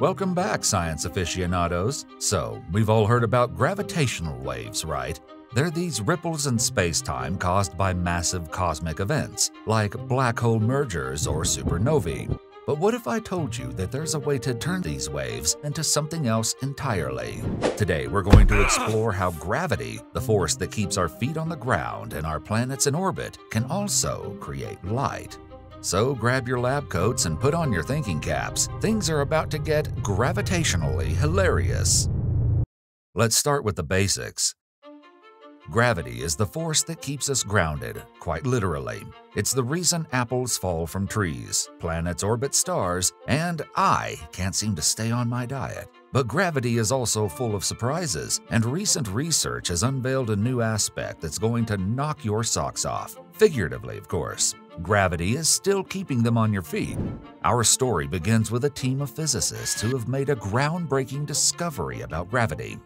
Welcome back, science aficionados. So, we've all heard about gravitational waves, right? They're these ripples in space-time caused by massive cosmic events, like black hole mergers or supernovae. But what if I told you that there's a way to turn these waves into something else entirely? Today, we're going to explore how gravity, the force that keeps our feet on the ground and our planets in orbit, can also create light. So grab your lab coats and put on your thinking caps. Things are about to get gravitationally hilarious. Let's start with the basics. Gravity is the force that keeps us grounded, quite literally. It's the reason apples fall from trees, planets orbit stars, and I can't seem to stay on my diet. But gravity is also full of surprises, and recent research has unveiled a new aspect that's going to knock your socks off. Figuratively, of course. Gravity is still keeping them on your feet. Our story begins with a team of physicists who have made a groundbreaking discovery about gravity.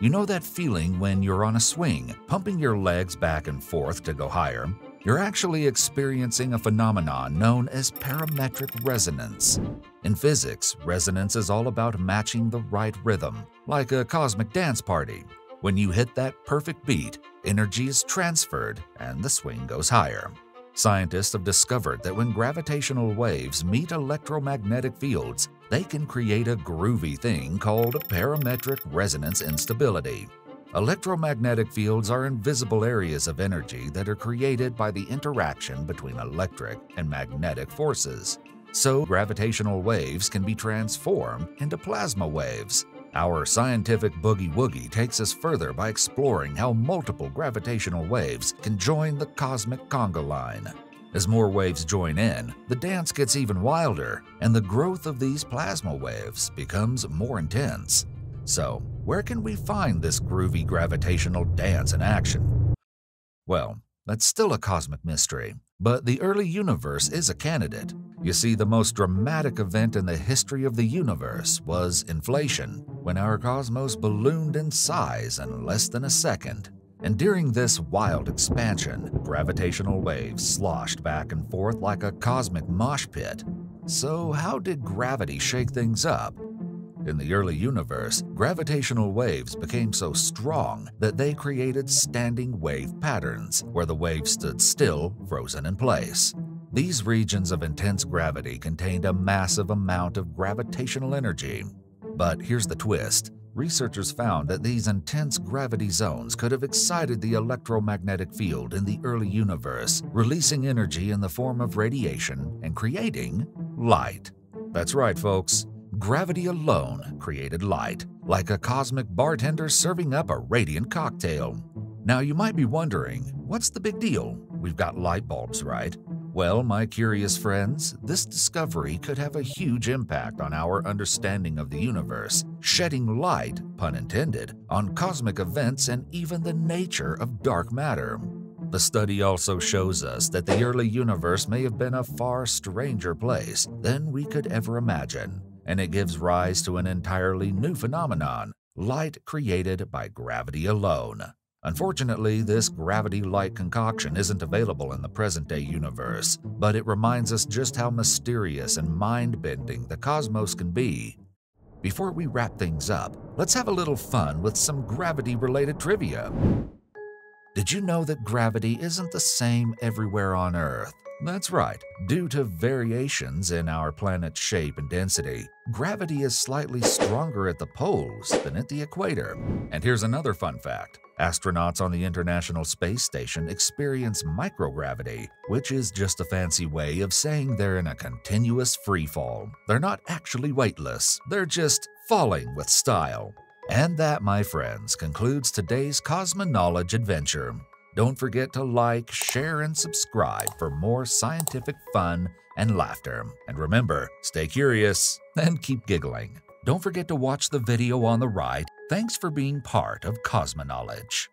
You know that feeling when you're on a swing, pumping your legs back and forth to go higher? You're actually experiencing a phenomenon known as parametric resonance. In physics, resonance is all about matching the right rhythm, like a cosmic dance party. When you hit that perfect beat, energy is transferred and the swing goes higher. Scientists have discovered that when gravitational waves meet electromagnetic fields, they can create a groovy thing called parametric resonance instability. Electromagnetic fields are invisible areas of energy that are created by the interaction between electric and magnetic forces. So, gravitational waves can be transformed into plasma waves. Our scientific boogie woogie takes us further by exploring how multiple gravitational waves can join the cosmic conga line. As more waves join in, the dance gets even wilder, and the growth of these plasma waves becomes more intense. So, where can we find this groovy gravitational dance in action? Well, that's still a cosmic mystery, but the early universe is a candidate. You see, the most dramatic event in the history of the universe was inflation, when our cosmos ballooned in size in less than a second. And during this wild expansion, gravitational waves sloshed back and forth like a cosmic mosh pit. So, how did gravity shake things up? In the early universe, gravitational waves became so strong that they created standing wave patterns, where the waves stood still, frozen in place. These regions of intense gravity contained a massive amount of gravitational energy. But here's the twist researchers found that these intense gravity zones could have excited the electromagnetic field in the early universe, releasing energy in the form of radiation and creating light. That's right, folks. Gravity alone created light, like a cosmic bartender serving up a radiant cocktail. Now, you might be wondering, what's the big deal? We've got light bulbs, right? Well, my curious friends, this discovery could have a huge impact on our understanding of the universe, shedding light, pun intended, on cosmic events and even the nature of dark matter. The study also shows us that the early universe may have been a far stranger place than we could ever imagine, and it gives rise to an entirely new phenomenon light created by gravity alone. Unfortunately, this gravity light concoction isn't available in the present day universe, but it reminds us just how mysterious and mind bending the cosmos can be. Before we wrap things up, let's have a little fun with some gravity related trivia. Did you know that gravity isn't the same everywhere on Earth? That's right. Due to variations in our planet's shape and density, gravity is slightly stronger at the poles than at the equator. And here's another fun fact. Astronauts on the International Space Station experience microgravity, which is just a fancy way of saying they're in a continuous free fall. They're not actually weightless, they're just falling with style. And that, my friends, concludes today's Cosmoknowledge adventure. Don't forget to like, share, and subscribe for more scientific fun and laughter. And remember, stay curious and keep giggling. Don't forget to watch the video on the right. Thanks for being part of Cosmoknowledge.